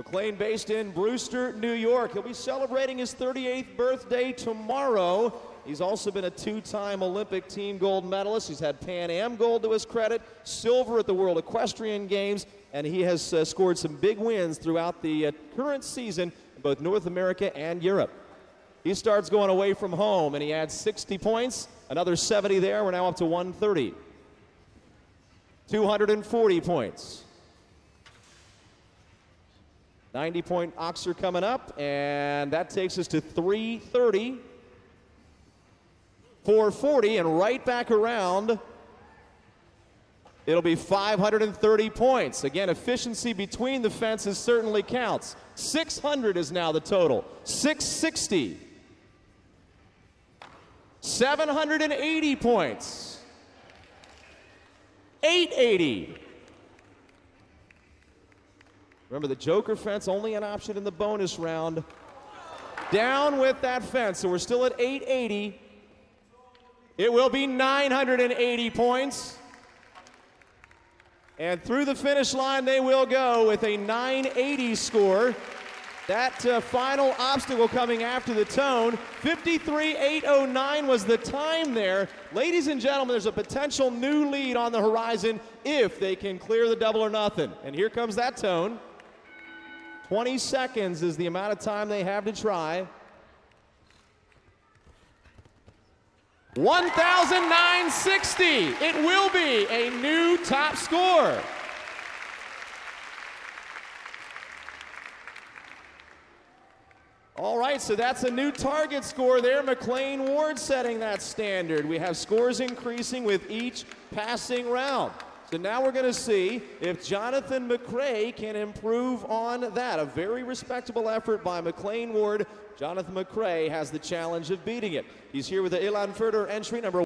McLain based in Brewster, New York. He'll be celebrating his 38th birthday tomorrow. He's also been a two-time Olympic team gold medalist. He's had Pan Am gold to his credit, silver at the World Equestrian Games, and he has uh, scored some big wins throughout the uh, current season in both North America and Europe. He starts going away from home, and he adds 60 points, another 70 there. We're now up to 130. 240 points. 90 point Oxer coming up, and that takes us to 330. 440, and right back around. It'll be 530 points. Again, efficiency between the fences certainly counts. 600 is now the total. 660. 780 points. 880. Remember, the Joker fence only an option in the bonus round. Down with that fence, so we're still at 880. It will be 980 points. And through the finish line, they will go with a 980 score. That uh, final obstacle coming after the tone, 53.809 was the time there. Ladies and gentlemen, there's a potential new lead on the horizon if they can clear the double or nothing. And here comes that tone. 20 seconds is the amount of time they have to try. 1,960. It will be a new top score. All right, so that's a new target score there. McLain Ward setting that standard. We have scores increasing with each passing round. So now we're going to see if Jonathan McCrea can improve on that. A very respectable effort by McLain Ward. Jonathan McCrea has the challenge of beating it. He's here with the Elan Furter entry number